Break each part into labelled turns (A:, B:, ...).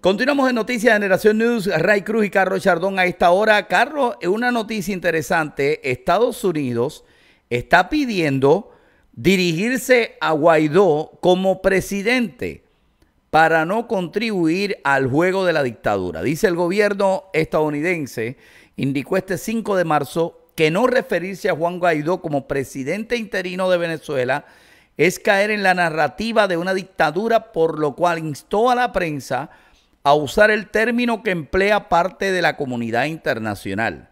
A: Continuamos en Noticias de Generación News, Ray Cruz y Carlos Chardón a esta hora. Carlos, una noticia interesante. Estados Unidos está pidiendo dirigirse a Guaidó como presidente para no contribuir al juego de la dictadura. Dice el gobierno estadounidense, indicó este 5 de marzo, que no referirse a Juan Guaidó como presidente interino de Venezuela es caer en la narrativa de una dictadura, por lo cual instó a la prensa a usar el término que emplea parte de la comunidad internacional.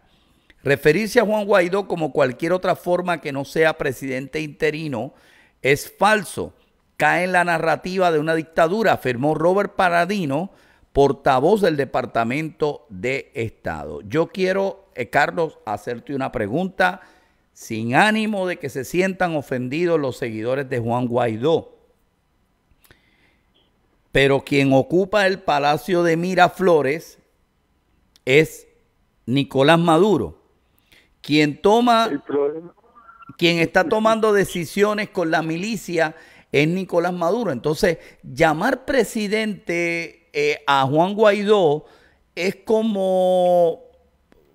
A: Referirse a Juan Guaidó como cualquier otra forma que no sea presidente interino es falso. Cae en la narrativa de una dictadura, afirmó Robert Paradino, portavoz del Departamento de Estado. Yo quiero, eh, Carlos, hacerte una pregunta sin ánimo de que se sientan ofendidos los seguidores de Juan Guaidó. Pero quien ocupa el Palacio de Miraflores es Nicolás Maduro, quien toma, quien está tomando decisiones con la milicia es Nicolás Maduro. Entonces, llamar presidente eh, a Juan Guaidó es como,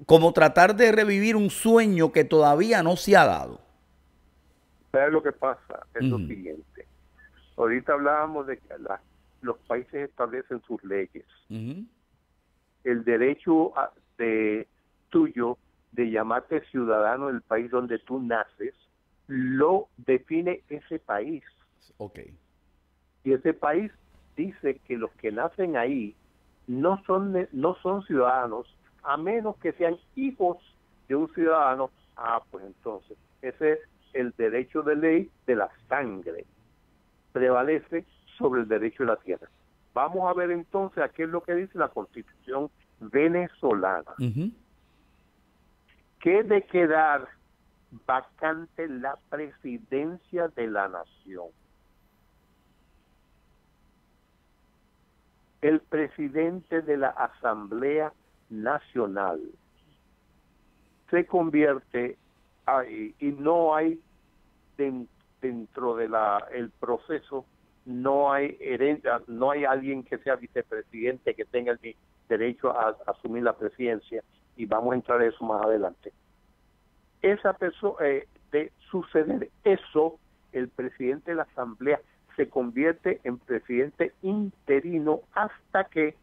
A: como tratar de revivir un sueño que todavía no se ha dado.
B: ¿Sabes lo que pasa? Es lo siguiente. Ahorita hablábamos de que las los países establecen sus leyes. El derecho de tuyo de llamarte ciudadano del país donde tú naces lo define ese país.
A: Okay.
B: Y ese país dice que los que nacen ahí no son no son ciudadanos a menos que sean hijos de un ciudadano. Ah, pues entonces ese es el derecho de ley de la sangre. Prevalece sobre el derecho de la tierra. Vamos a ver entonces a qué es lo que dice la constitución venezolana. Que de quedar vacante la presidencia de la nación. El presidente de la Asamblea Nacional se convierte ahí y no hay dentro de la el proceso no hay herencia, no hay alguien que sea vicepresidente que tenga el derecho a, asumir la presidencia y vamos a entrar a eso más adelante. Esa persona, eh, de suceder eso, el presidente de la asamblea se convierte en presidente interino hasta que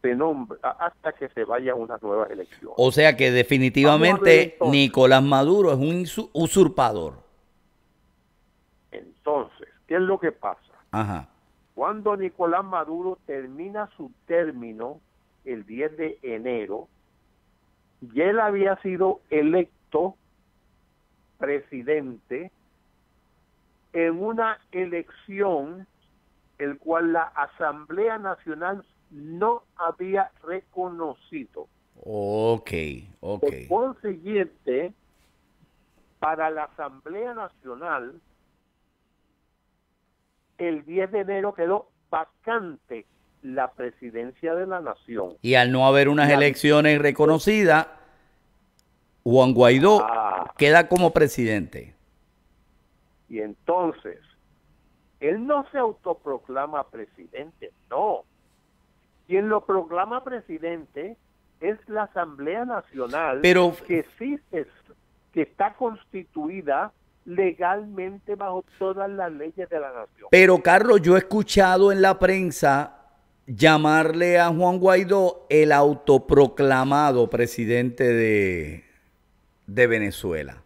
B: se nombre, hasta que se vaya a una nueva elección.
A: O sea que definitivamente Nicolás Maduro es un usurpador.
B: ¿Qué es lo que pasa? Cuando Nicolás Maduro termina su término el 10 de enero, y él había sido electo presidente en una elección el cual la Asamblea Nacional no había reconocido.
A: Ok, ok.
B: Por consiguiente, para la Asamblea Nacional, el 10 de enero quedó vacante la presidencia de la nación.
A: Y al no haber unas elecciones reconocidas, Juan Guaidó ah. queda como presidente.
B: Y entonces, él no se autoproclama presidente, no. Quien lo proclama presidente es la Asamblea Nacional,
A: Pero,
B: que sí es, que está constituida legalmente bajo todas las leyes de la nación.
A: Pero Carlos, yo he escuchado en la prensa llamarle a Juan Guaidó el autoproclamado presidente de, de Venezuela.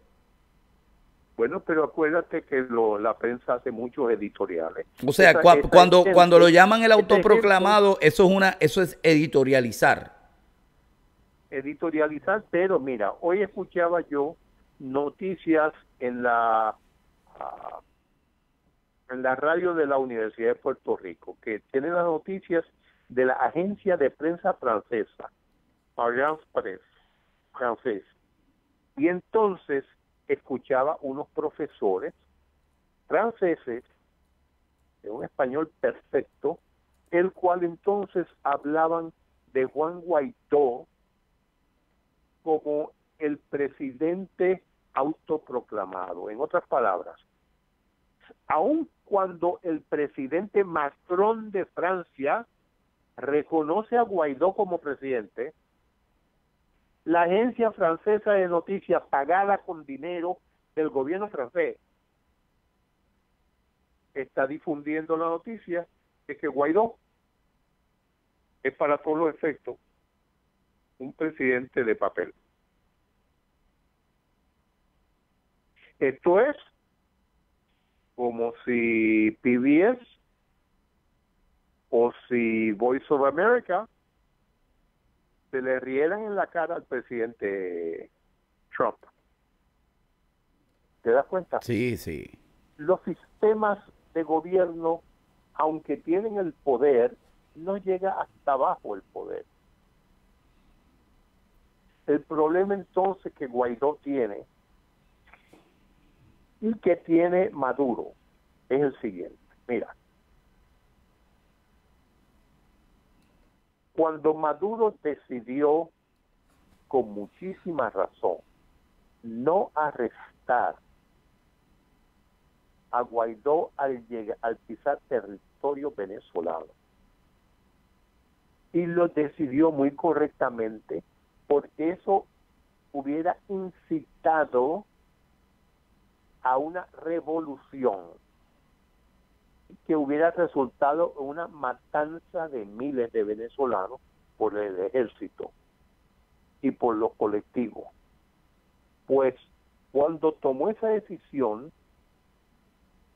B: Bueno, pero acuérdate que la prensa hace muchos editoriales.
A: O sea, cuando, cuando lo llaman el autoproclamado, eso es una, eso es editorializar.
B: Editorializar, pero mira, hoy escuchaba yo noticias en la ah, en la radio de la Universidad de Puerto Rico, que tiene las noticias de la agencia de prensa francesa, Agence Presse, francés. Y entonces escuchaba unos profesores franceses de un español perfecto, el cual entonces hablaban de Juan Guaidó como el presidente autoproclamado. En otras palabras, aun cuando el presidente Macron de Francia reconoce a Guaidó como presidente, la agencia francesa de noticias pagada con dinero del gobierno francés está difundiendo la noticia de que Guaidó es para todos los efectos un presidente de papel. Esto es como si PBS o si Voice of America se le rieran en la cara al presidente Trump. ¿Te das cuenta?
A: Sí, sí.
B: Los sistemas de gobierno, aunque tienen el poder, no llega hasta abajo el poder. El problema entonces que Guaidó tiene y que tiene Maduro es el siguiente. Mira, Cuando Maduro decidió, con muchísima razón, no arrestar a Guaidó al, llegar, al pisar territorio venezolano, y lo decidió muy correctamente, porque eso hubiera incitado a una revolución que hubiera resultado una matanza de miles de venezolanos por el ejército y por los colectivos. Pues cuando tomó esa decisión,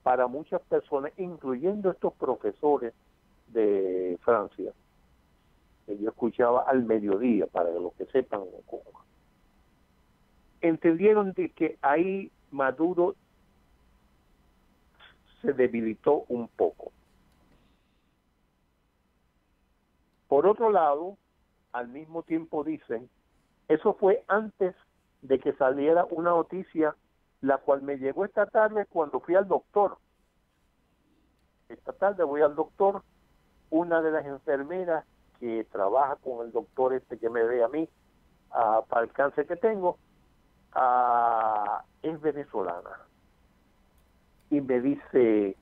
B: para muchas personas, incluyendo estos profesores de Francia, que yo escuchaba al mediodía, para los que sepan, entendieron de que ahí Maduro se debilitó un poco. Por otro lado, al mismo tiempo dicen, eso fue antes de que saliera una noticia, la cual me llegó esta tarde cuando fui al doctor. Esta tarde voy al doctor, una de las enfermeras que trabaja con el doctor este que me ve a mí ah, para el cáncer que tengo, ah, es venezolana y me dice,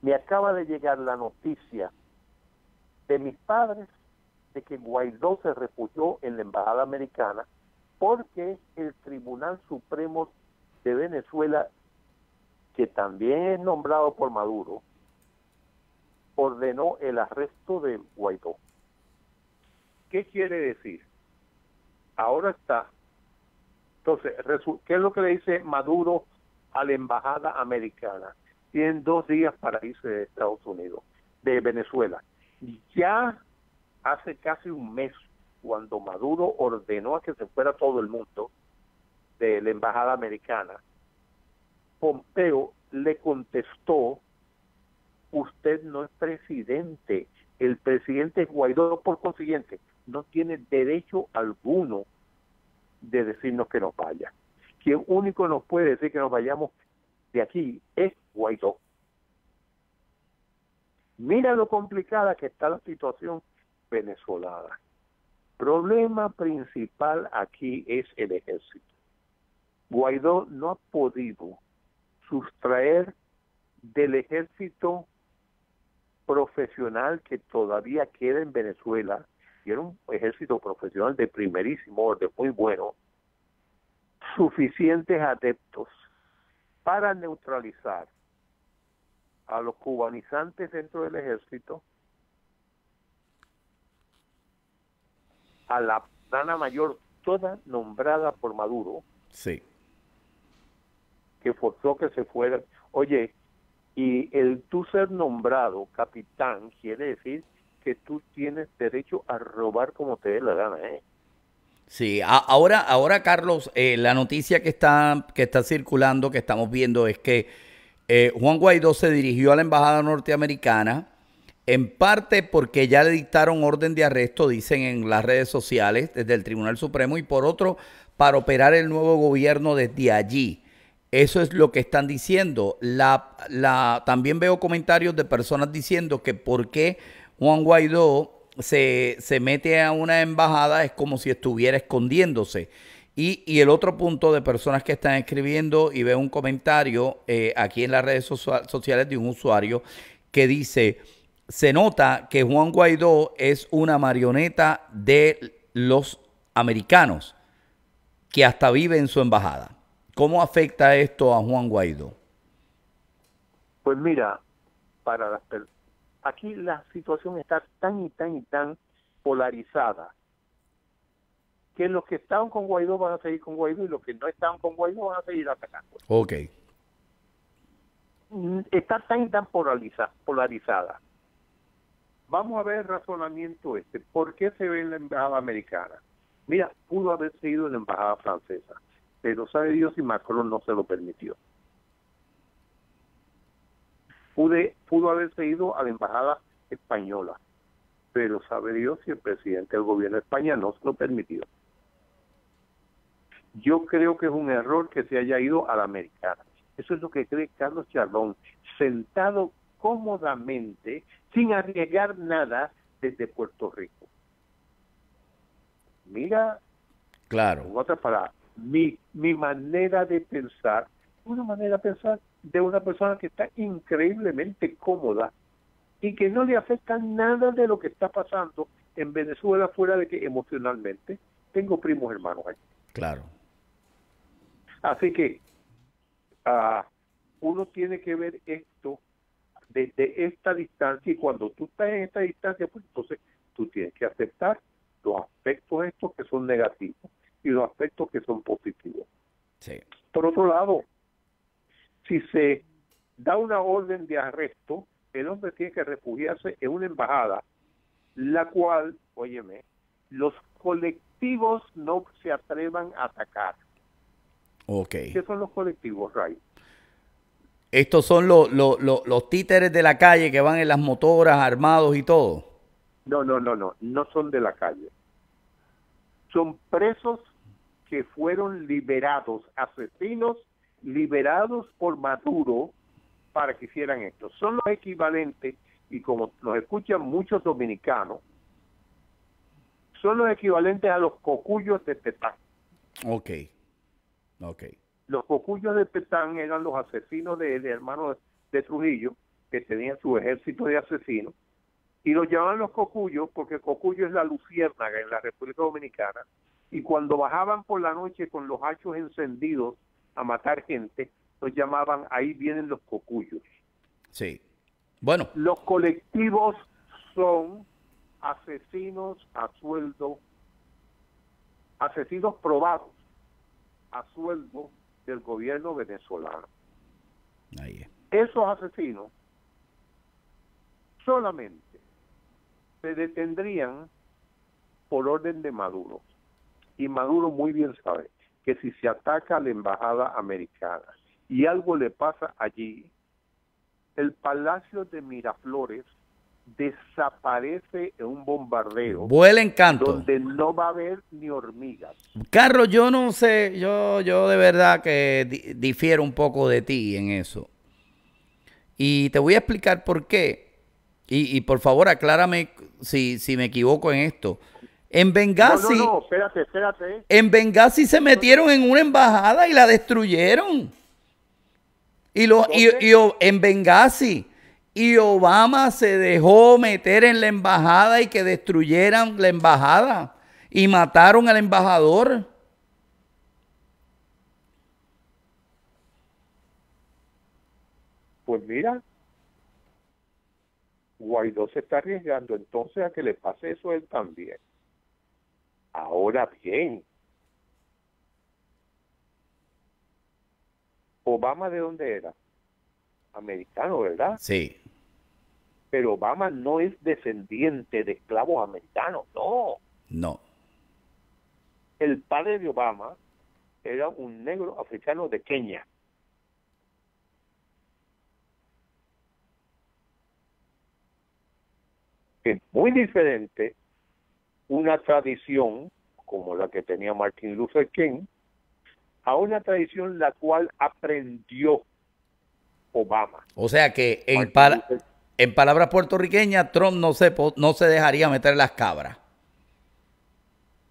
B: me acaba de llegar la noticia de mis padres de que Guaidó se refugió en la Embajada Americana porque el Tribunal Supremo de Venezuela, que también es nombrado por Maduro, ordenó el arresto de Guaidó. ¿Qué quiere decir? Ahora está. Entonces, ¿qué es lo que le dice Maduro a la embajada americana. Tienen dos días para irse de Estados Unidos, de Venezuela. Ya hace casi un mes, cuando Maduro ordenó a que se fuera todo el mundo de la embajada americana, Pompeo le contestó, usted no es presidente, el presidente Guaidó, por consiguiente, no tiene derecho alguno de decirnos que nos vaya quien único nos puede decir que nos vayamos de aquí es Guaidó. Mira lo complicada que está la situación venezolana. Problema principal aquí es el ejército. Guaidó no ha podido sustraer del ejército profesional que todavía queda en Venezuela, era un ejército profesional de primerísimo orden, muy bueno, suficientes adeptos para neutralizar a los cubanizantes dentro del ejército, a la plana mayor toda nombrada por Maduro,
A: sí.
B: que forzó que se fuera. Oye, y el tú ser nombrado capitán quiere decir que tú tienes derecho a robar como te dé la gana, ¿eh?
A: Sí, ahora, ahora Carlos, eh, la noticia que está, que está circulando, que estamos viendo, es que eh, Juan Guaidó se dirigió a la embajada norteamericana, en parte porque ya le dictaron orden de arresto, dicen en las redes sociales, desde el Tribunal Supremo, y por otro, para operar el nuevo gobierno desde allí. Eso es lo que están diciendo. La, la, también veo comentarios de personas diciendo que por qué Juan Guaidó se, se mete a una embajada es como si estuviera escondiéndose. Y, y, el otro punto de personas que están escribiendo y veo un comentario eh, aquí en las redes sociales de un usuario que dice, se nota que Juan Guaidó es una marioneta de los americanos que hasta vive en su embajada. ¿Cómo afecta esto a Juan Guaidó?
B: Pues mira, para las aquí la situación está tan y tan y tan polarizada que los que estaban con Guaidó van a seguir con Guaidó y los que no estaban con Guaidó van a seguir atacando.
A: Ok.
B: Mm, está tan y tan polarizada. Vamos a ver el razonamiento este. ¿Por qué se ve en la embajada americana? Mira, pudo haber sido en la embajada francesa, pero sabe Dios si Macron no se lo permitió. Pude, pudo haberse ido a la embajada española, pero sabe Dios si el presidente del gobierno de España no se lo permitió. Yo creo que es un error que se haya ido a la americana. Eso es lo que cree Carlos Chardón, sentado cómodamente, sin arriesgar nada desde Puerto Rico. Mira,
A: claro.
B: en otras palabras, mi, mi manera de pensar, una manera de pensar de una persona que está increíblemente cómoda y que no le afecta nada de lo que está pasando en Venezuela fuera de que emocionalmente tengo primos hermanos allí.
A: Claro.
B: Así que uh, uno tiene que ver esto desde esta distancia y cuando tú estás en esta distancia, pues entonces tú tienes que aceptar los aspectos estos que son negativos y los aspectos que son positivos.
A: Sí.
B: Por otro lado, si se da una orden de arresto, el hombre tiene que refugiarse en una embajada, la cual, óyeme, los colectivos no se atrevan a atacar.
A: Okay.
B: ¿Qué son los colectivos, Ray?
A: Estos son los, los, los, títeres de la calle que van en las motoras armados y todo.
B: No, no, no, no, no son de la calle. Son presos que fueron liberados, asesinos liberados por Maduro para que hicieran esto. Son los equivalentes, y como nos escuchan muchos dominicanos, son los equivalentes a los cocuyos de Petán.
A: Ok, ok.
B: Los cocuyos de Petán eran los asesinos de, de hermanos de Trujillo, que tenían su ejército de asesinos, y los llamaban los cocuyos porque cocuyo es la luciérnaga en la República Dominicana, y cuando bajaban por la noche con los hachos encendidos a matar gente, los llamaban ahí vienen los cocuyos.
A: Sí. Bueno.
B: Los colectivos son asesinos a sueldo, asesinos probados a sueldo del gobierno venezolano.
A: Ahí.
B: Esos asesinos solamente se detendrían por orden de Maduro. Y Maduro muy bien sabe que si se ataca a la embajada americana y algo le pasa allí, el Palacio de Miraflores desaparece en un bombardeo.
A: Vuela en canto.
B: Donde no va a haber ni hormigas.
A: Carlos, yo no sé, yo, yo de verdad que difiero un poco de ti en eso. Y te voy a explicar por qué. Y, y por favor, aclárame si, si me equivoco en esto. En Benghazi.
B: No, no, espérate, espérate.
A: En Benghazi se metieron en una embajada y la destruyeron. Y, lo, y, en Benghazi. Y Obama se dejó meter en la embajada y que destruyeran la embajada. Y mataron al embajador.
B: Pues mira, Guaidó se está arriesgando entonces a que le pase eso a él también. Ahora bien, Obama de dónde era? Americano, ¿verdad?
A: Sí.
B: Pero Obama no es descendiente de esclavos americanos, no.
A: No.
B: El padre de Obama era un negro africano de Kenia. Es muy diferente una tradición como la que tenía Martin Luther King a una tradición la cual aprendió Obama.
A: O sea que en, en palabras puertorriqueñas, Trump no se, no se dejaría meter las cabras.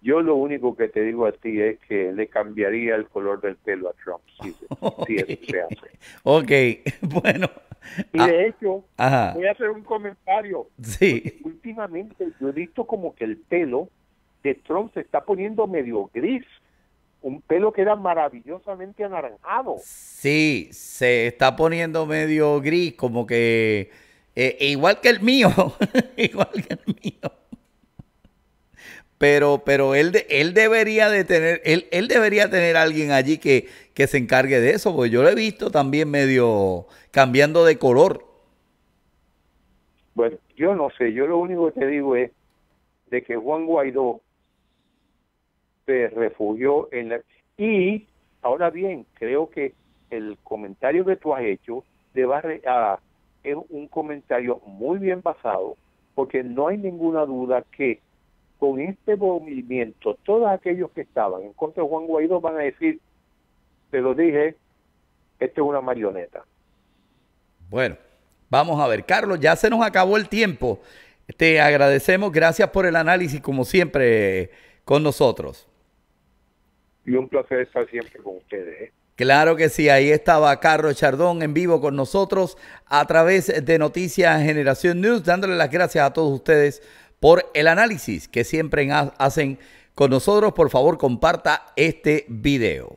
B: Yo lo único que te digo a ti es que le cambiaría el color del pelo a Trump si, si eso se hace.
A: Ok, bueno.
B: Y
A: Ah,
B: de hecho,
A: Ajá.
B: voy a hacer un comentario.
A: Sí.
B: Últimamente yo he visto como que el pelo de Trump se está poniendo medio gris. Un pelo que era maravillosamente anaranjado.
A: Sí, se está poniendo medio gris, como que eh, igual que el mío, igual que el mío. Pero, pero él, él debería de tener, él, él debería tener alguien allí que, que se encargue de eso, porque yo lo he visto también medio cambiando de color.
B: Bueno, yo no sé, yo lo único que te digo es de que Juan Guaidó se refugió en la... Y ahora bien, creo que el comentario que tú has hecho de Barre- ah, es un comentario muy bien basado, porque no hay ninguna duda que con este movimiento, todos aquellos que estaban en contra de Juan Guaidó van a decir, te lo dije, esto es una marioneta.
A: Bueno, vamos a ver. Carlos, ya se nos acabó el tiempo. Te agradecemos, gracias por el análisis, como siempre, con nosotros.
B: Y un placer estar siempre con ustedes. ¿eh?
A: Claro que sí, ahí estaba Carlos Chardón en vivo con nosotros a través de Noticias Generación News, dándole las gracias a todos ustedes por el análisis que siempre ha- hacen con nosotros. Por favor, comparta este video.